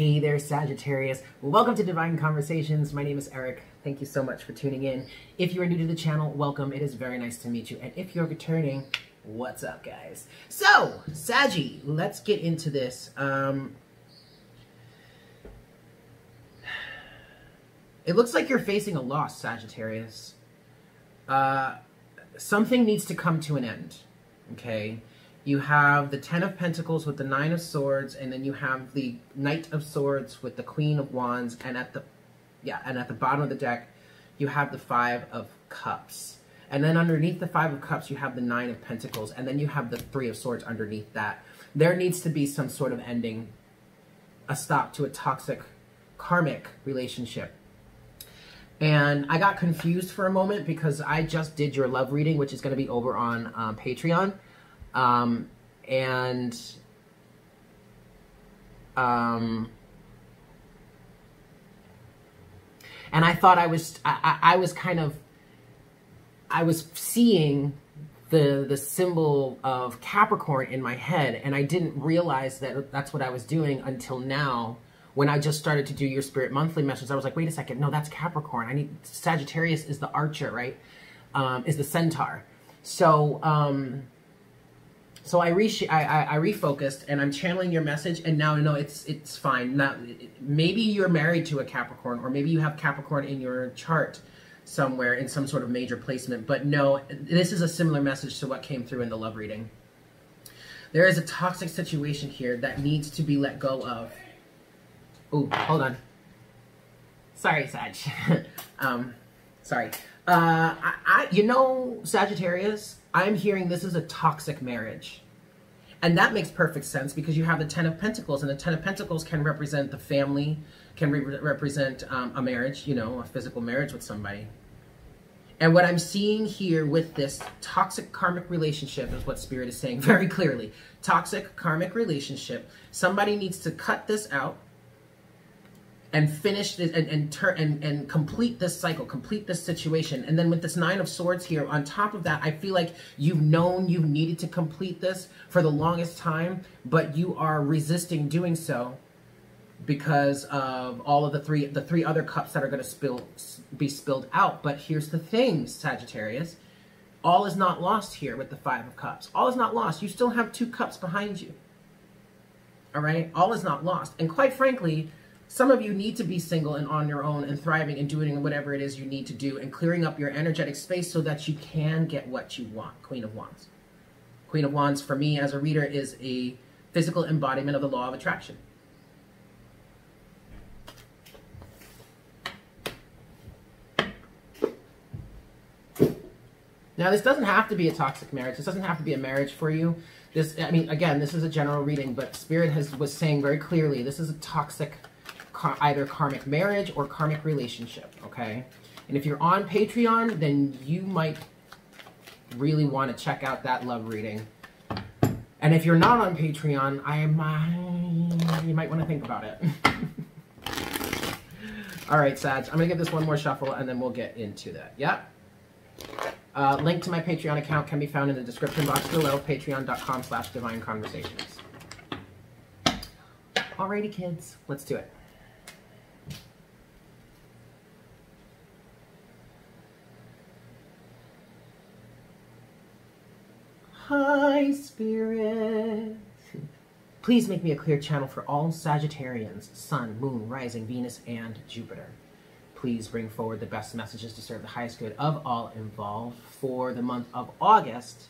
Hey there, Sagittarius. Welcome to Divine Conversations. My name is Eric. Thank you so much for tuning in. If you are new to the channel, welcome. It is very nice to meet you. And if you're returning, what's up, guys? So, Saggy, let's get into this. Um, it looks like you're facing a loss, Sagittarius. Uh, something needs to come to an end, okay? You have the Ten of Pentacles with the Nine of Swords, and then you have the Knight of Swords with the Queen of Wands, and at the yeah, and at the bottom of the deck, you have the Five of Cups. And then underneath the Five of Cups, you have the Nine of Pentacles, and then you have the Three of Swords underneath that. There needs to be some sort of ending, a stop to a toxic, karmic relationship. And I got confused for a moment because I just did your love reading, which is going to be over on um, Patreon. Um, and um, and I thought I was I, I was kind of I was seeing the the symbol of Capricorn in my head, and I didn't realize that that's what I was doing until now. When I just started to do your spirit monthly messages, I was like, wait a second, no, that's Capricorn. I need Sagittarius is the archer, right? Um, is the centaur. So um, so I, re I, I, I, refocused and I'm channeling your message and now know it's it's fine. Now, maybe you're married to a Capricorn or maybe you have Capricorn in your chart somewhere in some sort of major placement. But no, this is a similar message to what came through in the love reading. There is a toxic situation here that needs to be let go of. Oh, hold on. Sorry, Saj um, sorry. Uh, I, I, you know, Sagittarius, I'm hearing this is a toxic marriage. And that makes perfect sense because you have the Ten of Pentacles, and the Ten of Pentacles can represent the family, can re represent um, a marriage, you know, a physical marriage with somebody. And what I'm seeing here with this toxic karmic relationship is what Spirit is saying very clearly. Toxic karmic relationship. Somebody needs to cut this out and finish this and, and turn and, and complete this cycle, complete this situation. And then with this nine of swords here, on top of that, I feel like you've known you needed to complete this for the longest time, but you are resisting doing so because of all of the three the three other cups that are going to spill be spilled out. But here's the thing, Sagittarius. All is not lost here with the five of cups. All is not lost. You still have two cups behind you. All right? All is not lost. And quite frankly, some of you need to be single and on your own and thriving and doing whatever it is you need to do and clearing up your energetic space so that you can get what you want. Queen of Wands. Queen of Wands, for me as a reader, is a physical embodiment of the law of attraction. Now, this doesn't have to be a toxic marriage. This doesn't have to be a marriage for you. This, I mean, again, this is a general reading, but Spirit has was saying very clearly, this is a toxic either karmic marriage or karmic relationship, okay? And if you're on Patreon, then you might really want to check out that love reading. And if you're not on Patreon, I might, you might want to think about it. All right, Sag, I'm going to give this one more shuffle and then we'll get into that. Yeah? Uh, link to my Patreon account can be found in the description box below, patreon.com slash divine conversations. Alrighty, kids, let's do it. High Spirit. Please make me a clear channel for all Sagittarians, Sun, Moon, Rising, Venus, and Jupiter. Please bring forward the best messages to serve the highest good of all involved for the month of August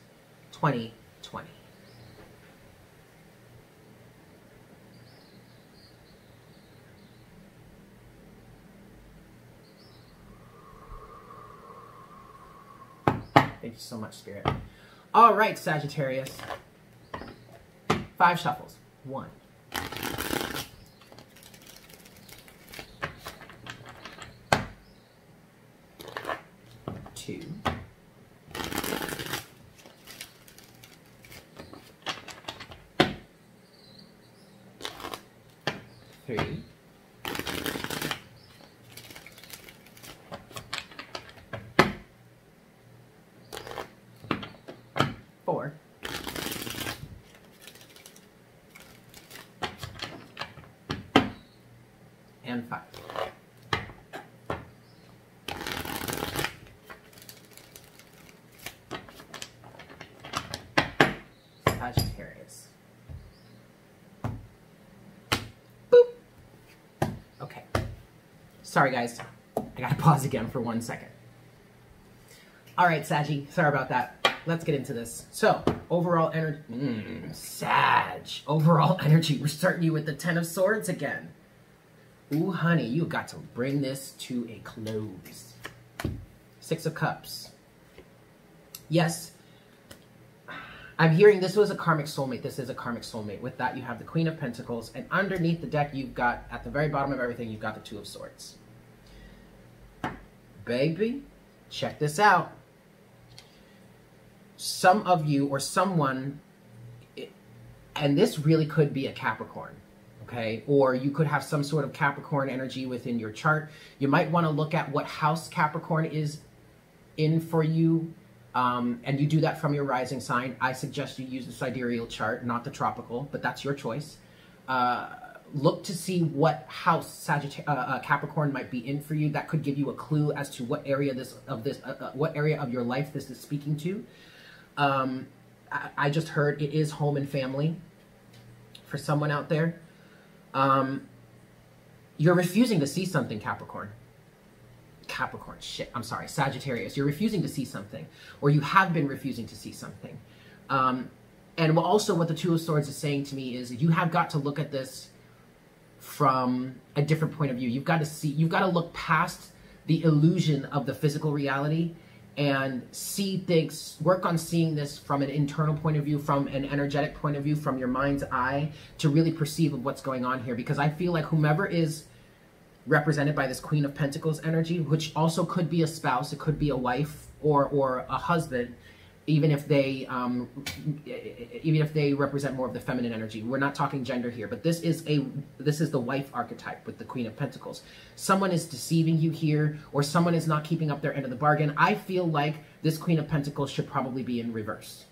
2020. Thank you so much, Spirit. All right, Sagittarius. Five shuffles. One. Two. Three. and five. Sagittarius. Boop. Okay. Sorry, guys. I gotta pause again for one second. All right, Saggy. Sorry about that. Let's get into this. So, overall energy. Mm, Sag. Overall energy. We're starting you with the Ten of Swords again. Ooh, honey, you got to bring this to a close. Six of Cups. Yes, I'm hearing this was a karmic soulmate. This is a karmic soulmate. With that, you have the Queen of Pentacles. And underneath the deck, you've got, at the very bottom of everything, you've got the Two of Swords. Baby, check this out. Some of you or someone, and this really could be a Capricorn okay? Or you could have some sort of Capricorn energy within your chart. You might want to look at what house Capricorn is in for you, um, and you do that from your rising sign. I suggest you use the sidereal chart, not the tropical, but that's your choice. Uh, look to see what house Sagitt- uh, uh, Capricorn might be in for you. That could give you a clue as to what area this of this, uh, uh, what area of your life this is speaking to. Um, I, I just heard it is home and family for someone out there. Um, you're refusing to see something, Capricorn. Capricorn, shit, I'm sorry, Sagittarius. You're refusing to see something, or you have been refusing to see something. Um, and also, what the Two of Swords is saying to me is you have got to look at this from a different point of view. You've got to see, you've got to look past the illusion of the physical reality and see things, work on seeing this from an internal point of view, from an energetic point of view, from your mind's eye to really perceive what's going on here. Because I feel like whomever is represented by this Queen of Pentacles energy, which also could be a spouse, it could be a wife or, or a husband, even if they um, even if they represent more of the feminine energy. We're not talking gender here, but this is a this is the wife archetype with the Queen of Pentacles. Someone is deceiving you here, or someone is not keeping up their end of the bargain. I feel like this Queen of Pentacles should probably be in reverse.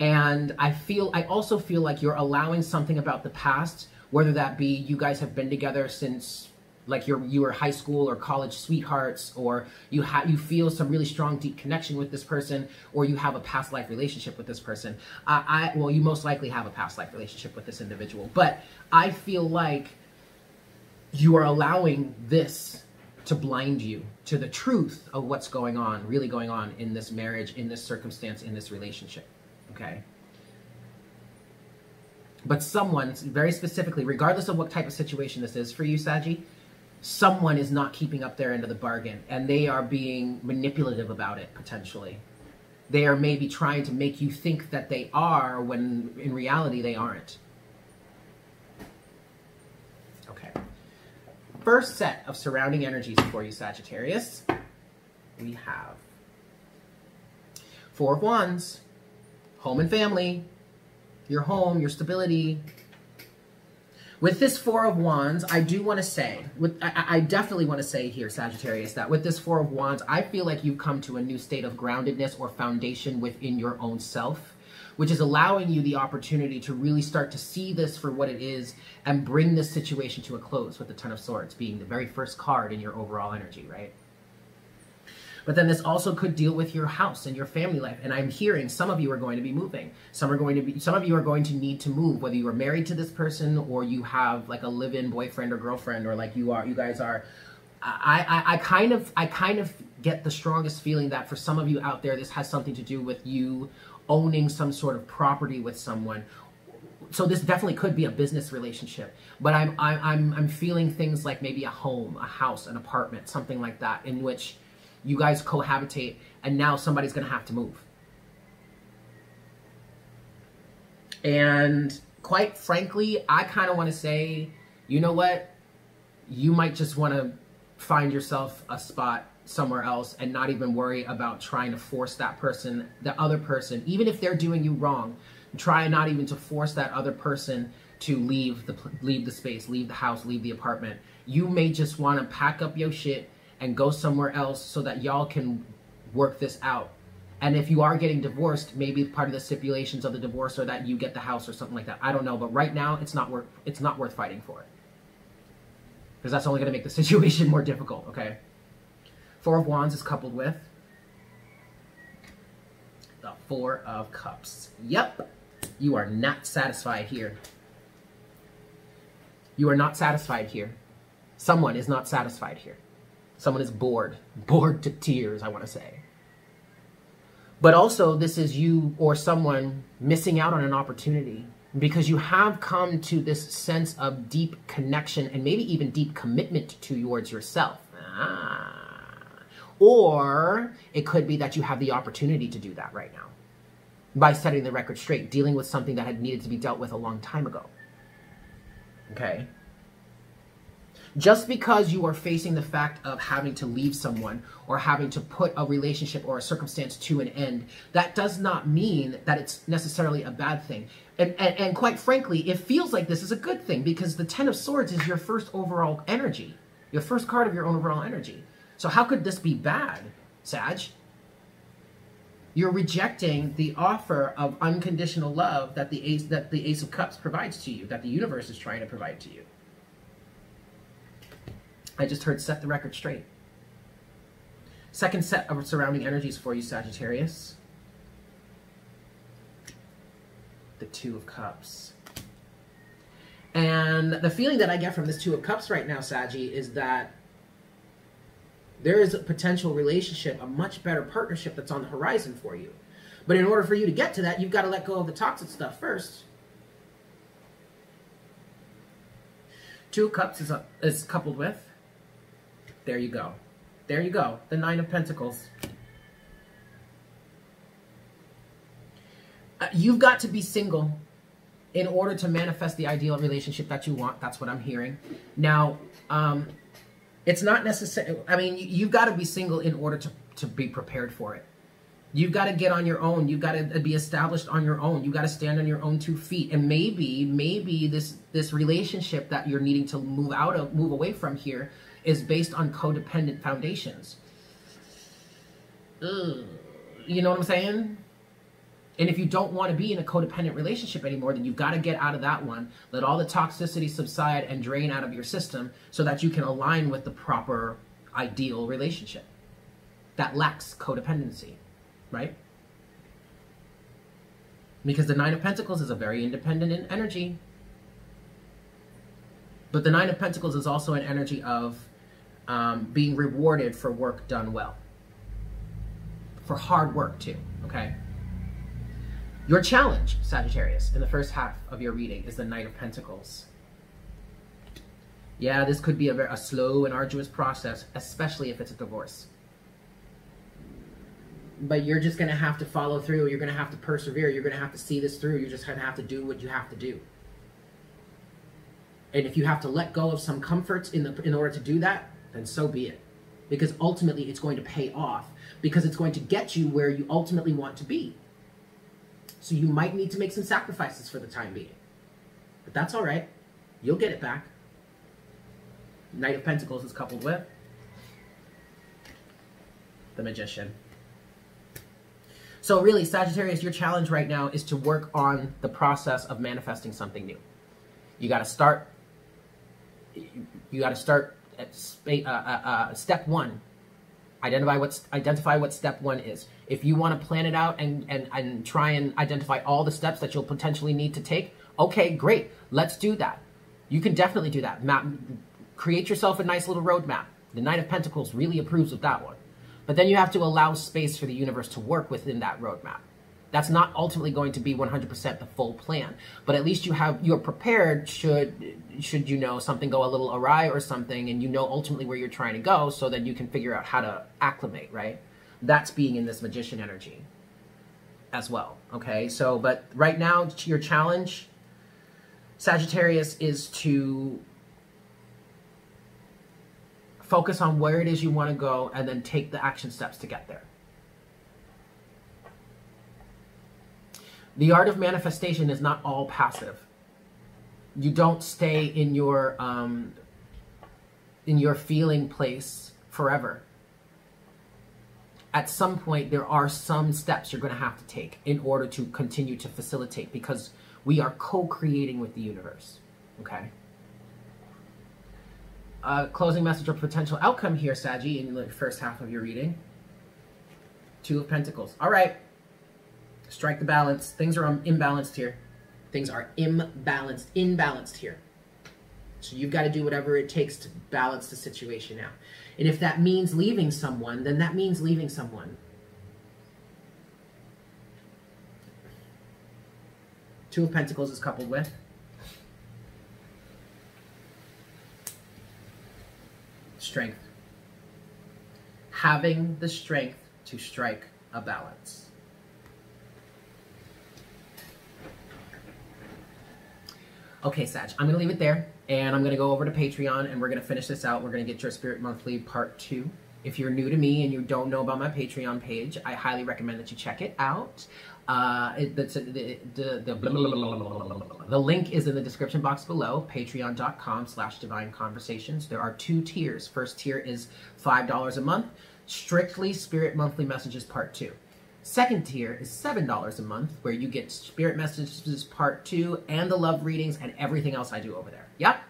And I feel I also feel like you're allowing something about the past, whether that be you guys have been together since like you're you were high school or college sweethearts or you have you feel some really strong deep connection with this person or you have a past life relationship with this person. Uh, i well you most likely have a past life relationship with this individual but i feel like you are allowing this to blind you to the truth of what's going on really going on in this marriage in this circumstance in this relationship okay but someone very specifically regardless of what type of situation this is for you Saji, someone is not keeping up their end of the bargain and they are being manipulative about it potentially. They are maybe trying to make you think that they are when in reality they aren't. Okay. First set of surrounding energies for you, Sagittarius. We have Four of Wands, home and family, your home, your stability, with this Four of Wands, I do want to say, with I, I definitely want to say here, Sagittarius, that with this Four of Wands, I feel like you've come to a new state of groundedness or foundation within your own self, which is allowing you the opportunity to really start to see this for what it is and bring this situation to a close with the Ten of Swords being the very first card in your overall energy, right? But then this also could deal with your house and your family life. And I'm hearing some of you are going to be moving. Some are going to be some of you are going to need to move, whether you are married to this person or you have like a live-in boyfriend or girlfriend, or like you are you guys are I, I, I kind of I kind of get the strongest feeling that for some of you out there, this has something to do with you owning some sort of property with someone. So this definitely could be a business relationship, but I'm I'm I'm feeling things like maybe a home, a house, an apartment, something like that, in which you guys cohabitate, and now somebody's going to have to move. And quite frankly, I kind of want to say, you know what? You might just want to find yourself a spot somewhere else and not even worry about trying to force that person, the other person, even if they're doing you wrong, try not even to force that other person to leave the leave the space, leave the house, leave the apartment. You may just want to pack up your shit and go somewhere else so that y'all can work this out. And if you are getting divorced, maybe part of the stipulations of the divorce are that you get the house or something like that. I don't know, but right now it's not worth it's not worth fighting for because that's only going to make the situation more difficult, okay? Four of Wands is coupled with the Four of Cups. Yep, you are not satisfied here. You are not satisfied here. Someone is not satisfied here. Someone is bored. Bored to tears, I want to say. But also, this is you or someone missing out on an opportunity because you have come to this sense of deep connection and maybe even deep commitment towards yourself. Ah. Or it could be that you have the opportunity to do that right now by setting the record straight, dealing with something that had needed to be dealt with a long time ago. Okay? Just because you are facing the fact of having to leave someone or having to put a relationship or a circumstance to an end, that does not mean that it's necessarily a bad thing. And, and, and quite frankly, it feels like this is a good thing because the Ten of Swords is your first overall energy, your first card of your own overall energy. So how could this be bad, Sag? You're rejecting the offer of unconditional love that the Ace that the Ace of Cups provides to you, that the universe is trying to provide to you. I just heard set the record straight. Second set of surrounding energies for you, Sagittarius. The Two of Cups. And the feeling that I get from this Two of Cups right now, Saggy, is that there is a potential relationship, a much better partnership that's on the horizon for you. But in order for you to get to that, you've got to let go of the toxic stuff first. Two of Cups is, a, is coupled with there you go. There you go. The Nine of Pentacles. Uh, you've got to be single in order to manifest the ideal relationship that you want. That's what I'm hearing. Now, um, it's not necessary. I mean, you, have got to be single in order to, to be prepared for it. You've got to get on your own. You've got to be established on your own. You've got to stand on your own two feet. And maybe, maybe this this relationship that you're needing to move out of, move away from here, is based on codependent foundations. Ugh. You know what I'm saying? And if you don't want to be in a codependent relationship anymore, then you've got to get out of that one. Let all the toxicity subside and drain out of your system so that you can align with the proper ideal relationship that lacks codependency, right? Because the Nine of Pentacles is a very independent energy. But the Nine of Pentacles is also an energy of um, being rewarded for work done well. For hard work, too, okay? Your challenge, Sagittarius, in the first half of your reading is the Knight of Pentacles. Yeah, this could be a, very, a slow and arduous process, especially if it's a divorce. But you're just going to have to follow through. You're going to have to persevere. You're going to have to see this through. You're just going to have to do what you have to do. And if you have to let go of some comforts in, the, in order to do that, then so be it. Because ultimately it's going to pay off because it's going to get you where you ultimately want to be. So you might need to make some sacrifices for the time being. But that's all right. You'll get it back. Knight of Pentacles is coupled with the Magician. So really, Sagittarius, your challenge right now is to work on the process of manifesting something new. You got to start. You got to start uh, uh, uh, step one. Identify what identify what step one is. If you want to plan it out and, and, and try and identify all the steps that you'll potentially need to take, okay, great. Let's do that. You can definitely do that. Map, create yourself a nice little roadmap. The Knight of Pentacles really approves of that one. But then you have to allow space for the universe to work within that roadmap. That's not ultimately going to be 100% the full plan, but at least you have you're prepared should should you know something go a little awry or something and you know ultimately where you're trying to go so that you can figure out how to acclimate, right? That's being in this magician energy as well, okay? So, but right now your challenge Sagittarius is to focus on where it is you want to go and then take the action steps to get there. The art of manifestation is not all passive. You don't stay in your um, in your feeling place forever. At some point, there are some steps you're going to have to take in order to continue to facilitate because we are co-creating with the universe. Okay. uh, closing message or potential outcome here, Saggy, in the first half of your reading. Two of Pentacles. All right. Strike the balance. Things are imbalanced here. Things are imbalanced, imbalanced here. So you've got to do whatever it takes to balance the situation out. And if that means leaving someone, then that means leaving someone. Two of Pentacles is coupled with. Strength. Having the strength to strike a balance. Okay, Sag, I'm going to leave it there. And I'm going to go over to Patreon and we're going to finish this out. We're going to get your Spirit Monthly Part 2. If you're new to me and you don't know about my Patreon page, I highly recommend that you check it out. Uh, the, the link is in the description box below, patreon.com slash divine conversations. There are two tiers. First tier is $5 a month, strictly Spirit Monthly Messages Part 2. Second tier is $7 a month, where you get Spirit Messages Part 2 and the love readings and everything else I do over there. Yep.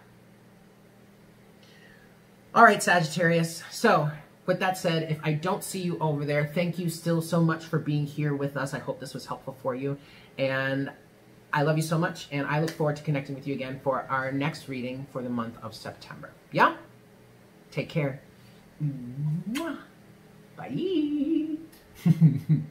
All right, Sagittarius. So, with that said, if I don't see you over there, thank you still so much for being here with us. I hope this was helpful for you. And I love you so much, and I look forward to connecting with you again for our next reading for the month of September. Yeah? Take care. Bye.